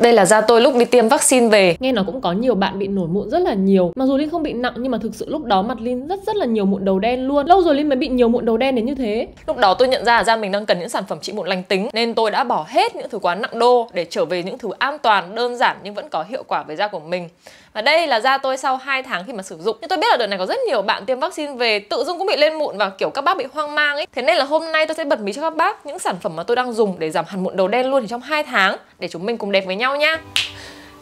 Đây là da tôi lúc đi tiêm vaccine về. Nghe nó cũng có nhiều bạn bị nổi mụn rất là nhiều. Mặc dù Linh không bị nặng nhưng mà thực sự lúc đó mặt Linh rất rất là nhiều mụn đầu đen luôn. Lâu rồi Linh mới bị nhiều mụn đầu đen đến như thế. Lúc đó tôi nhận ra là da mình đang cần những sản phẩm trị mụn lành tính Nên tôi đã bỏ hết những thứ quá nặng đô Để trở về những thứ an toàn, đơn giản nhưng vẫn có hiệu quả với da của mình và đây là da tôi sau 2 tháng khi mà sử dụng. Nhưng tôi biết là đợt này có rất nhiều bạn tiêm vaccine về Tự dưng cũng bị lên mụn và kiểu các bác bị hoang mang ấy. Thế nên là hôm nay tôi sẽ bật mí cho các bác Những sản phẩm mà tôi đang dùng để giảm hẳn mụn đầu đen luôn trong 2 tháng Để chúng mình cùng đẹp với nhau nha.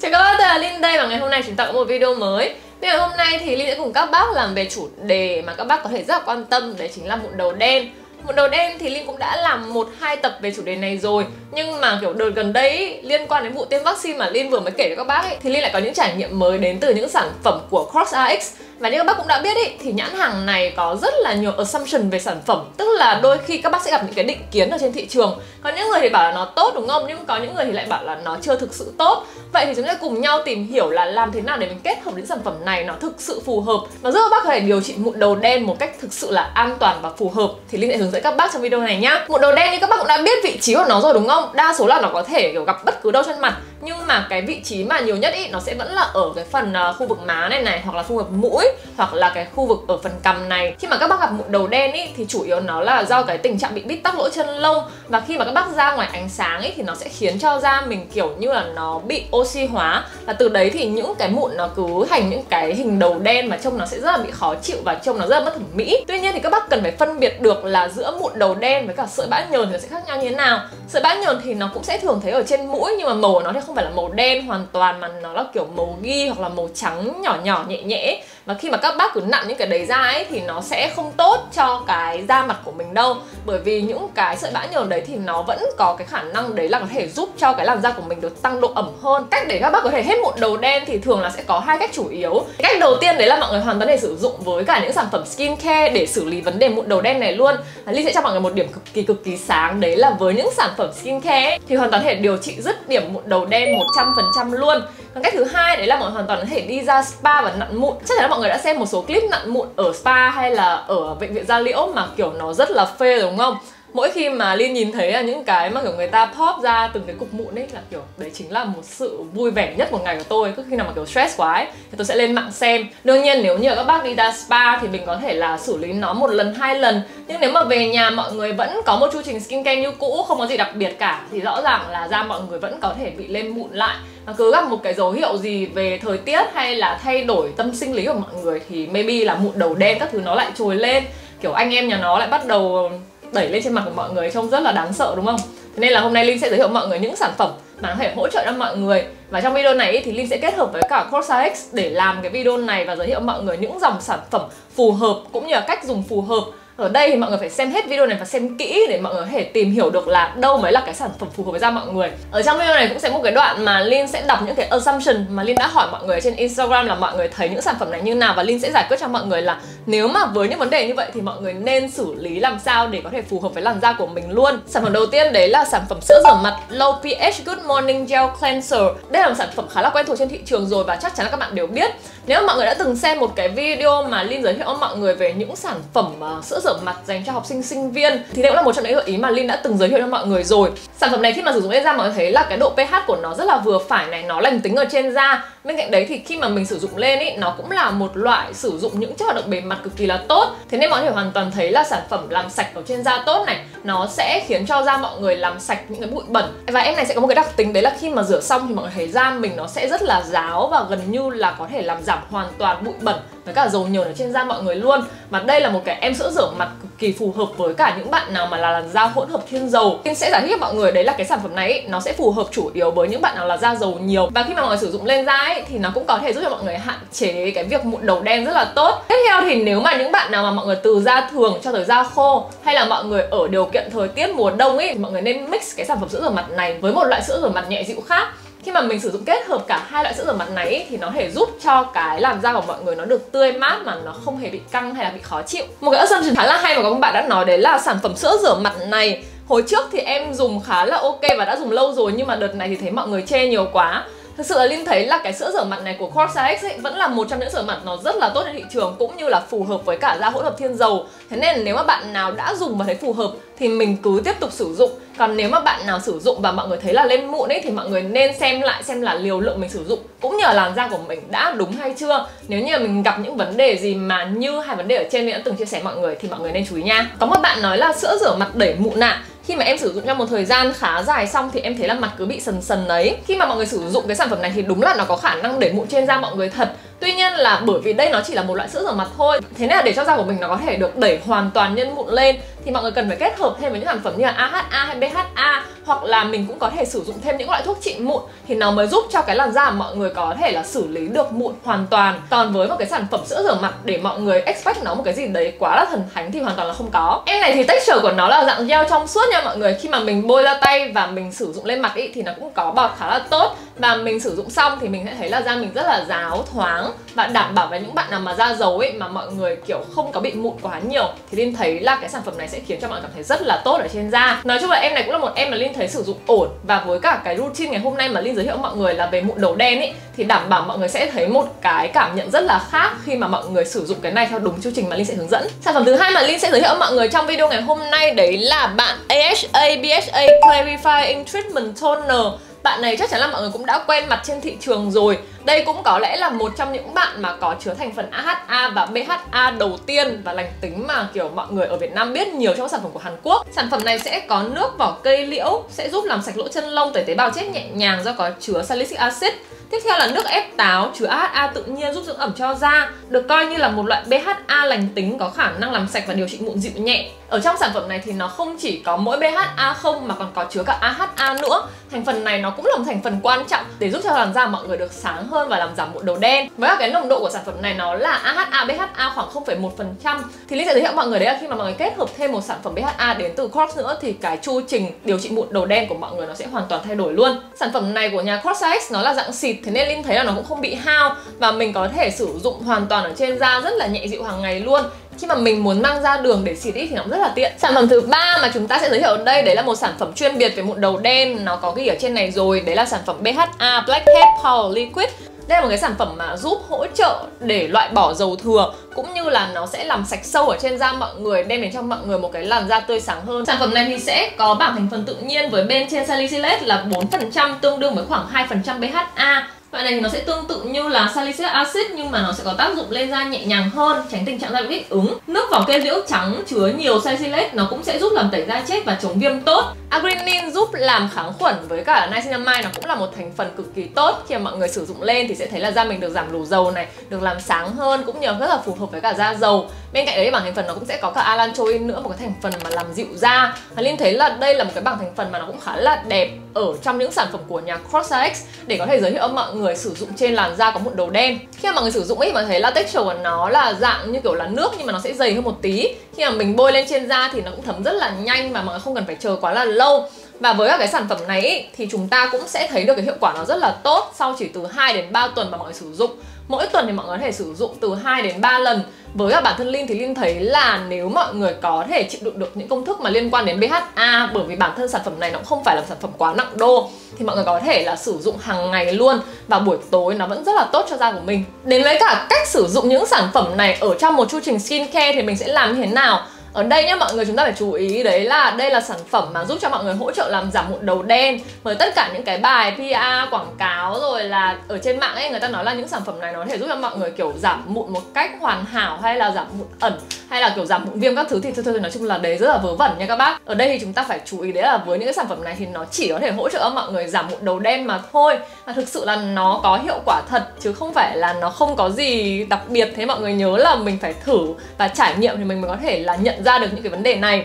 Chào các bác, tôi là Linh đây và ngày hôm nay chúng ta có một video mới. Video hôm nay thì Linh sẽ cùng các bác làm về chủ đề mà các bác có thể rất là quan tâm Đấy chính là mụn đầu đen. Mụn đầu đen thì Linh cũng đã làm một, hai tập về chủ đề này rồi. Nhưng mà, kiểu, đợt gần đây liên quan đến vụ tiêm vaccine mà Linh vừa mới kể cho các bác ấy, Thì Linh lại có những trải nghiệm mới đến từ những sản phẩm của CrossRx và như các bác cũng đã biết ý, thì nhãn hàng này có rất là nhiều assumption về sản phẩm. Tức là đôi khi các bác sẽ gặp những cái định kiến ở trên thị trường. Có những người thì bảo là nó tốt đúng không? Nhưng có những người thì lại bảo là nó chưa thực sự tốt. Vậy thì chúng ta cùng nhau tìm hiểu là làm thế nào để mình kết hợp những sản phẩm này nó thực sự phù hợp. Và giúp các bác có thể điều trị mụn đầu đen một cách thực sự là an toàn và phù hợp. Thì Linh sẽ hướng dẫn các bác trong video này nhá. Mụn đầu đen như các bác cũng đã biết vị trí của nó rồi đúng không? Đa số là nó có thể kiểu gặp bất cứ đâu trên mặt nhưng mà cái vị trí mà nhiều nhất ý nó sẽ vẫn là ở cái phần uh, khu vực má này này hoặc là khu vực mũi hoặc là cái khu vực ở phần cằm này. Khi mà các bác gặp mụn đầu đen ý thì chủ yếu nó là do cái tình trạng bị bít tắc lỗ chân lông. Và khi mà các bác ra ngoài ánh sáng ý thì nó sẽ khiến cho da mình kiểu như là nó bị oxy hóa. Và từ đấy thì những cái mụn nó cứ thành những cái hình đầu đen mà trông nó sẽ rất là bị khó chịu và trông nó rất là mất thẩm mỹ. Tuy nhiên thì các bác cần phải phân biệt được là giữa mụn đầu đen với cả sợi bã nhờn thì nó sẽ khác nhau như thế nào. Sợi bã nhờn thì nó cũng sẽ thường thấy ở trên mũi nhưng mà màu của nó thì không phải là màu đen hoàn toàn mà nó là kiểu màu ghi hoặc là màu trắng nhỏ nhỏ nhẹ nhẹ và khi mà các bác cứ nặn những cái đấy ra ấy, thì nó sẽ không tốt cho cái da mặt của mình đâu. Bởi vì những cái sợi bã nhờn đấy thì nó vẫn có cái khả năng đấy là có thể giúp cho cái làn da của mình được tăng độ ẩm hơn. Cách để các bác có thể hết mụn đầu đen thì thường là sẽ có hai cách chủ yếu. Cách đầu tiên đấy là mọi người hoàn toàn thể sử dụng với cả những sản phẩm skin care để xử lý vấn đề mụn đầu đen này luôn. Ly sẽ cho mọi người một điểm cực kỳ cực kỳ sáng, đấy là với những sản phẩm skin care thì hoàn toàn thể điều trị dứt điểm mụn đầu đen 100% luôn. Còn cách thứ hai đấy là mọi người hoàn toàn có thể đi ra spa và nặn mụn. Chắc chắn là mọi người đã xem một số clip nặn mụn ở spa hay là ở bệnh viện da liễu mà kiểu nó rất là phê, đúng không? Mỗi khi mà liên nhìn thấy là những cái mà kiểu người ta pop ra từng cái cục mụn ấy là kiểu, đấy chính là một sự vui vẻ nhất một ngày của tôi. Cứ khi nào mà kiểu stress quá ấy, thì tôi sẽ lên mạng xem. Đương nhiên nếu như các bác đi ra spa thì mình có thể là xử lý nó một lần, hai lần. Nhưng nếu mà về nhà mọi người vẫn có một chu trình skincare như cũ, không có gì đặc biệt cả, thì rõ ràng là da mọi người vẫn có thể bị lên mụn lại. Và cứ gặp một cái dấu hiệu gì về thời tiết hay là thay đổi tâm sinh lý của mọi người thì maybe là mụn đầu đen các thứ nó lại trồi lên. Kiểu anh em nhà nó lại bắt đầu đẩy lên trên mặt của mọi người trông rất là đáng sợ, đúng không? Thế nên là hôm nay Linh sẽ giới thiệu mọi người những sản phẩm mà có thể hỗ trợ cho mọi người Và trong video này thì Linh sẽ kết hợp với cả CosRx để làm cái video này và giới thiệu mọi người những dòng sản phẩm phù hợp cũng như là cách dùng phù hợp ở đây thì mọi người phải xem hết video này và xem kỹ để mọi người có thể tìm hiểu được là đâu mới là cái sản phẩm phù hợp với da mọi người. Ở trong video này cũng sẽ một cái đoạn mà Linh sẽ đọc những cái assumption mà Linh đã hỏi mọi người trên Instagram là mọi người thấy những sản phẩm này như nào và Linh sẽ giải quyết cho mọi người là nếu mà với những vấn đề như vậy thì mọi người nên xử lý làm sao để có thể phù hợp với làn da của mình luôn. Sản phẩm đầu tiên đấy là sản phẩm sữa rửa mặt Low pH Good Morning Gel Cleanser. Đây là một sản phẩm khá là quen thuộc trên thị trường rồi và chắc chắn là các bạn đều biết. Nếu mà mọi người đã từng xem một cái video mà Linh giới thiệu mọi người về những sản phẩm uh, sữa rửa mặt dành cho học sinh sinh viên. Thì đây cũng là một trong những gợi ý mà Linh đã từng giới thiệu cho mọi người rồi. Sản phẩm này khi mà sử dụng lên da, mọi người thấy là cái độ pH của nó rất là vừa phải này, nó lành tính ở trên da bên cạnh đấy thì khi mà mình sử dụng lên ý, nó cũng là một loại sử dụng những chất hoạt động bề mặt cực kỳ là tốt. Thế nên mọi người hoàn toàn thấy là sản phẩm làm sạch ở trên da tốt này, nó sẽ khiến cho da mọi người làm sạch những cái bụi bẩn. Và em này sẽ có một cái đặc tính đấy là khi mà rửa xong thì mọi người thấy da mình nó sẽ rất là ráo và gần như là có thể làm giảm hoàn toàn bụi bẩn, với cả dầu nhờn ở trên da mọi người luôn. Và đây là một cái em sữa rửa mặt cực kỳ phù hợp với cả những bạn nào mà là làn da hỗn hợp thiên dầu. Linh sẽ giải thích cho mọi người đấy là cái sản phẩm này ấy, nó sẽ phù hợp chủ yếu với những bạn nào là da dầu nhiều. Và khi mà mọi người sử dụng lên da ấy, thì nó cũng có thể giúp cho mọi người hạn chế cái việc mụn đầu đen rất là tốt. Tiếp theo thì nếu mà những bạn nào mà mọi người từ da thường cho tới da khô hay là mọi người ở điều kiện thời tiết mùa đông ấy thì mọi người nên mix cái sản phẩm sữa rửa mặt này với một loại sữa rửa mặt nhẹ dịu khác khi mà mình sử dụng kết hợp cả hai loại sữa rửa mặt này thì nó thể giúp cho cái làn da của mọi người nó được tươi mát mà nó không hề bị căng hay là bị khó chịu. Một cái assumption khá là hay mà các bạn đã nói đấy là sản phẩm sữa rửa mặt này, hồi trước thì em dùng khá là ok và đã dùng lâu rồi nhưng mà đợt này thì thấy mọi người chê nhiều quá. Thực sự là Linh thấy là cái sữa rửa mặt này của Cosrx ấy vẫn là một trong những sữa mặt nó rất là tốt trên thị trường, cũng như là phù hợp với cả da hỗn hợp thiên dầu. Thế nên nếu mà bạn nào đã dùng và thấy phù hợp thì mình cứ tiếp tục sử dụng. Còn nếu mà bạn nào sử dụng và mọi người thấy là lên mụn ấy thì mọi người nên xem lại xem là liều lượng mình sử dụng, cũng như là làn da của mình đã đúng hay chưa. Nếu như mình gặp những vấn đề gì mà như hai vấn đề ở trên mình đã từng chia sẻ mọi người thì mọi người nên chú ý nha. Có một bạn nói là sữa rửa mặt đẩy mụn ạ. À khi mà em sử dụng trong một thời gian khá dài xong thì em thấy là mặt cứ bị sần sần ấy. Khi mà mọi người sử dụng cái sản phẩm này thì đúng là nó có khả năng để mụn trên da mọi người thật. Tuy nhiên là bởi vì đây nó chỉ là một loại sữa rửa mặt thôi. Thế nên là để cho da của mình nó có thể được đẩy hoàn toàn nhân mụn lên. Thì mọi người cần phải kết hợp thêm với những sản phẩm như là AHA hay BHA Hoặc là mình cũng có thể sử dụng thêm những loại thuốc trị mụn. Thì nó mới giúp cho cái làn da mọi người có thể là xử lý được mụn hoàn toàn. Còn với một cái sản phẩm sữa rửa mặt để mọi người expect nó một cái gì đấy quá là thần thánh thì hoàn toàn là không có. Em này thì texture của nó là dạng gel trong suốt nha mọi người. Khi mà mình bôi ra tay và mình sử dụng lên mặt ý, thì nó cũng có bọt khá là tốt. Và mình sử dụng xong thì mình sẽ thấy là da mình rất là ráo thoáng. Và đảm bảo với những bạn nào mà da dầu ấy mà mọi người kiểu không có bị mụn quá nhiều, thì Linh thấy là cái sản phẩm này sẽ khiến cho mọi người cảm thấy rất là tốt ở trên da. Nói chung là em này cũng là một em mà Linh thấy sử dụng ổn. Và với cả cái routine ngày hôm nay mà Linh giới thiệu mọi người là về mụn đầu đen ấy, thì đảm bảo mọi người sẽ thấy một cái cảm nhận rất là khác khi mà mọi người sử dụng cái này theo đúng chương trình mà Linh sẽ hướng dẫn. Sản phẩm thứ hai mà Linh sẽ giới thiệu mọi người trong video ngày hôm nay đấy là bạn AHA BHA Clarifying Treatment Toner bạn này chắc chắn là mọi người cũng đã quen mặt trên thị trường rồi đây cũng có lẽ là một trong những bạn mà có chứa thành phần AHA và BHA đầu tiên và lành tính mà kiểu mọi người ở Việt Nam biết nhiều trong sản phẩm của Hàn Quốc. Sản phẩm này sẽ có nước vỏ cây liễu, sẽ giúp làm sạch lỗ chân lông tẩy tế bào chết nhẹ nhàng do có chứa salicylic acid. Tiếp theo là nước ép táo chứa AHA tự nhiên giúp dưỡng ẩm cho da, được coi như là một loại BHA lành tính có khả năng làm sạch và điều trị mụn dịu nhẹ. Ở trong sản phẩm này thì nó không chỉ có mỗi BHA không mà còn có chứa cả AHA nữa. Thành phần này nó cũng là một thành phần quan trọng để giúp cho làn da mọi người được sáng hơn và làm giảm mụn đầu đen. Với cái nồng độ của sản phẩm này nó là AHA BHA khoảng 0,1% thì Linh sẽ giới thiệu mọi người đấy là khi mà mọi người kết hợp thêm một sản phẩm BHA đến từ Crocs nữa thì cái chu trình điều trị mụn đầu đen của mọi người nó sẽ hoàn toàn thay đổi luôn. Sản phẩm này của nhà Crocs nó là dạng xịt thế nên Linh thấy là nó cũng không bị hao và mình có thể sử dụng hoàn toàn ở trên da rất là nhẹ dịu hàng ngày luôn. Khi mà mình muốn mang ra đường để xịt ít thì nó cũng rất là tiện. Sản phẩm thứ ba mà chúng ta sẽ giới thiệu ở đây, đấy là một sản phẩm chuyên biệt về mụn đầu đen. Nó có ghi ở trên này rồi, đấy là sản phẩm BHA Blackhead Power Liquid đây là một cái sản phẩm mà giúp hỗ trợ để loại bỏ dầu thừa cũng như là nó sẽ làm sạch sâu ở trên da mọi người đem đến cho mọi người một cái làn da tươi sáng hơn sản phẩm này thì sẽ có bảng thành phần tự nhiên với bên trên salicylate là 4% tương đương với khoảng 2% BHA Loại này thì nó sẽ tương tự như là salicylic acid nhưng mà nó sẽ có tác dụng lên da nhẹ nhàng hơn, tránh tình trạng da bị kích ứng. Nước vỏ cây liễu trắng chứa nhiều salicylate nó cũng sẽ giúp làm tẩy da chết và chống viêm tốt. Agrinin giúp làm kháng khuẩn với cả niacinamide nó cũng là một thành phần cực kỳ tốt khi mà mọi người sử dụng lên thì sẽ thấy là da mình được giảm lù dầu này, được làm sáng hơn cũng nhờ rất là phù hợp với cả da dầu. Bên cạnh đấy bảng thành phần nó cũng sẽ có cả alantoin nữa một cái thành phần mà làm dịu da. Và Linh thấy là đây là một cái bảng thành phần mà nó cũng khá là đẹp ở trong những sản phẩm của nhà CrossRx để có thể giới thiệu mọi người sử dụng trên làn da có mụn đầu đen. Khi mà mọi người sử dụng ấy mà thấy là texture của nó là dạng như kiểu là nước nhưng mà nó sẽ dày hơn một tí. Khi mà mình bôi lên trên da thì nó cũng thấm rất là nhanh và mọi người không cần phải chờ quá là lâu. Và với các cái sản phẩm này ý, thì chúng ta cũng sẽ thấy được cái hiệu quả nó rất là tốt sau chỉ từ 2 đến 3 tuần mà mọi người sử dụng. Mỗi tuần thì mọi người có thể sử dụng từ 2 đến 3 lần với các bản thân Linh thì Linh thấy là nếu mọi người có thể chịu đựng được những công thức mà liên quan đến BHA bởi vì bản thân sản phẩm này nó cũng không phải là sản phẩm quá nặng đô thì mọi người có thể là sử dụng hàng ngày luôn và buổi tối nó vẫn rất là tốt cho da của mình. Đến với cả cách sử dụng những sản phẩm này ở trong một chu trình skincare thì mình sẽ làm như thế nào? Ở đây nhá, mọi người chúng ta phải chú ý đấy là đây là sản phẩm mà giúp cho mọi người hỗ trợ làm giảm mụn đầu đen. Với tất cả những cái bài PR quảng cáo rồi là ở trên mạng ấy, người ta nói là những sản phẩm này nó có thể giúp cho mọi người, kiểu, giảm mụn một cách hoàn hảo hay là giảm mụn ẩn hay là, kiểu, giảm mụn viêm các thứ thì thôi thôi nói chung là đấy rất là vớ vẩn nha các bác. Ở đây thì chúng ta phải chú ý đấy là với những cái sản phẩm này thì nó chỉ có thể hỗ trợ mọi người giảm mụn đầu đen mà thôi. Và thực sự là nó có hiệu quả thật, chứ không phải là nó không có gì đặc biệt. Thế mọi người nhớ là mình phải thử và trải nghiệm thì mình mới có thể là nhận ra được những cái vấn đề này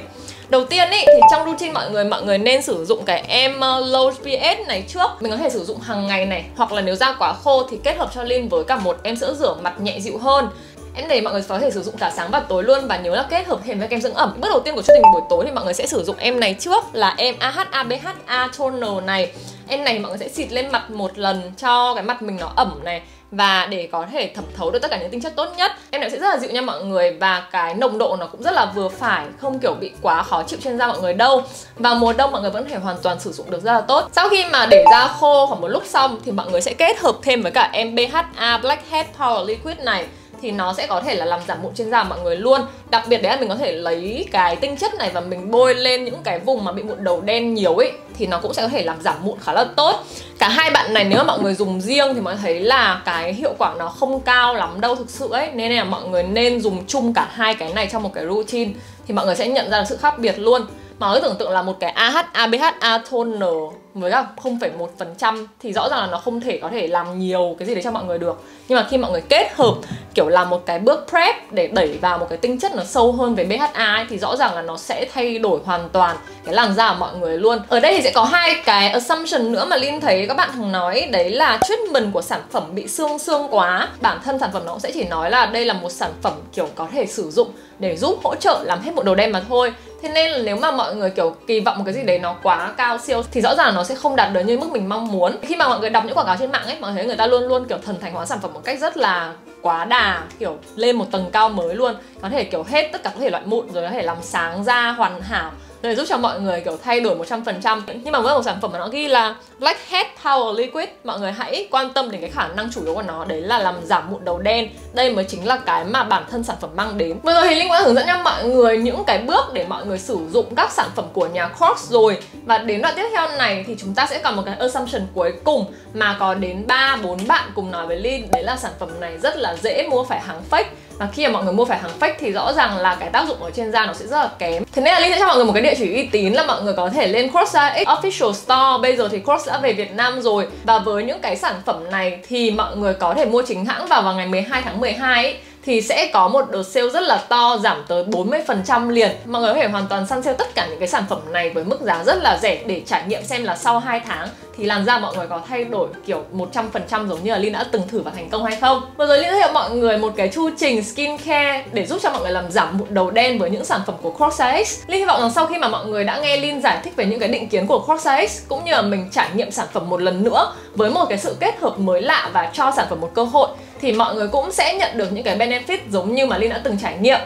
Đầu tiên ý, thì trong routine mọi người mọi người nên sử dụng cái em ờ, Low pH này trước Mình có thể sử dụng hàng ngày này Hoặc là nếu da quá khô thì kết hợp cho Lin với cả một em sữa rửa mặt nhẹ dịu hơn Em này mọi người có thể sử dụng cả sáng và tối luôn và nhớ là kết hợp thêm với kem dưỡng ẩm. Bước đầu tiên của chương trình buổi tối thì mọi người sẽ sử dụng em này trước là em AHA BHA Toner này. Em này mọi người sẽ xịt lên mặt một lần cho cái mặt mình nó ẩm này và để có thể thẩm thấu được tất cả những tinh chất tốt nhất, em này sẽ rất là dịu nha mọi người. Và cái nồng độ nó cũng rất là vừa phải, không kiểu bị quá khó chịu trên da mọi người đâu. Và mùa đông mọi người vẫn có thể hoàn toàn sử dụng được rất là tốt. Sau khi mà để da khô khoảng một lúc xong thì mọi người sẽ kết hợp thêm với cả em BHA Blackhead Power Liquid này thì nó sẽ có thể là làm giảm mụn trên da mọi người luôn. Đặc biệt đấy là mình có thể lấy cái tinh chất này và mình bôi lên những cái vùng mà bị mụn đầu đen nhiều ấy, thì nó cũng sẽ có thể làm giảm mụn khá là tốt. Cả hai bạn này nếu mà mọi người dùng riêng thì mọi người thấy là cái hiệu quả nó không cao lắm đâu thực sự ấy. Nên là mọi người nên dùng chung cả hai cái này trong một cái routine thì mọi người sẽ nhận ra được sự khác biệt luôn. Mà cứ tưởng tượng là một cái AHA BHA toner với cả 0,1% thì rõ ràng là nó không thể có thể làm nhiều cái gì đấy cho mọi người được. Nhưng mà khi mọi người kết hợp kiểu làm một cái bước prep để đẩy vào một cái tinh chất nó sâu hơn về BHA ấy, thì rõ ràng là nó sẽ thay đổi hoàn toàn cái làn da của mọi người luôn. Ở đây thì sẽ có hai cái assumption nữa mà Linh thấy các bạn thường nói. Đấy là treatment của sản phẩm bị xương xương quá. Bản thân sản phẩm nó cũng sẽ chỉ nói là đây là một sản phẩm kiểu có thể sử dụng để giúp hỗ trợ làm hết bộ đầu đen mà thôi. Thế nên là nếu mà mọi người kiểu kỳ vọng một cái gì đấy nó quá cao siêu thì rõ ràng là nó sẽ không đạt được như mức mình mong muốn. Khi mà mọi người đọc những quảng cáo trên mạng ấy, mọi người thấy người ta luôn luôn, kiểu, thần thánh hóa sản phẩm một cách rất là quá đà, kiểu, lên một tầng cao mới luôn. Có thể, kiểu, hết tất cả các thể loại mụn rồi có thể làm sáng da hoàn hảo để giúp cho mọi người, kiểu, thay đổi 100% nhưng mà với một sản phẩm mà nó ghi là Blackhead Power Liquid, mọi người hãy quan tâm đến cái khả năng chủ yếu của nó, đấy là làm giảm mụn đầu đen. Đây mới chính là cái mà bản thân sản phẩm mang đến. Vừa rồi thì Linh đã hướng dẫn cho mọi người những cái bước để mọi người sử dụng các sản phẩm của nhà Crocs rồi. Và đến đoạn tiếp theo này thì chúng ta sẽ còn một cái assumption cuối cùng mà có đến 3 4 bạn cùng nói với Linh. Đấy là sản phẩm này rất là dễ mua, phải hàng fake và khi mà mọi người mua phải hàng fake thì rõ ràng là cái tác dụng ở trên da nó sẽ rất là kém. Thế nên là Linh sẽ cho mọi người một cái địa chỉ uy tín là mọi người có thể lên Crossa X Official Store. Bây giờ thì Cross đã về Việt Nam rồi. Và với những cái sản phẩm này thì mọi người có thể mua chính hãng vào vào ngày 12 tháng 12 ấy thì sẽ có một đợt sale rất là to, giảm tới 40% liền. Mọi người có thể hoàn toàn săn sale tất cả những cái sản phẩm này với mức giá rất là rẻ để trải nghiệm xem là sau 2 tháng thì làn da mọi người có thay đổi kiểu 100% giống như là Linh đã từng thử và thành công hay không. Vừa rồi Linh giới thiệu mọi người một cái chu trình skincare để giúp cho mọi người làm giảm mụn đầu đen với những sản phẩm của Crocs Linh hy vọng rằng sau khi mà mọi người đã nghe Linh giải thích về những cái định kiến của Crocs cũng như là mình trải nghiệm sản phẩm một lần nữa với một cái sự kết hợp mới lạ và cho sản phẩm một cơ hội thì mọi người cũng sẽ nhận được những cái benefit giống như mà Linh đã từng trải nghiệm.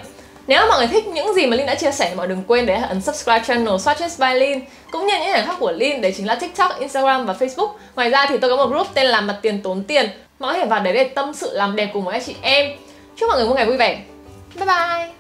Nếu mọi người thích những gì mà Linh đã chia sẻ, mọi người đừng quên để ấn subscribe channel Swatches by Linh Cũng như những ảnh khác của Linh, đấy chính là TikTok, Instagram và Facebook. Ngoài ra thì tôi có một group tên là Mặt Tiền Tốn Tiền. Mọi người vào đấy để tâm sự làm đẹp cùng với chị em. Chúc mọi người một ngày vui vẻ. Bye bye.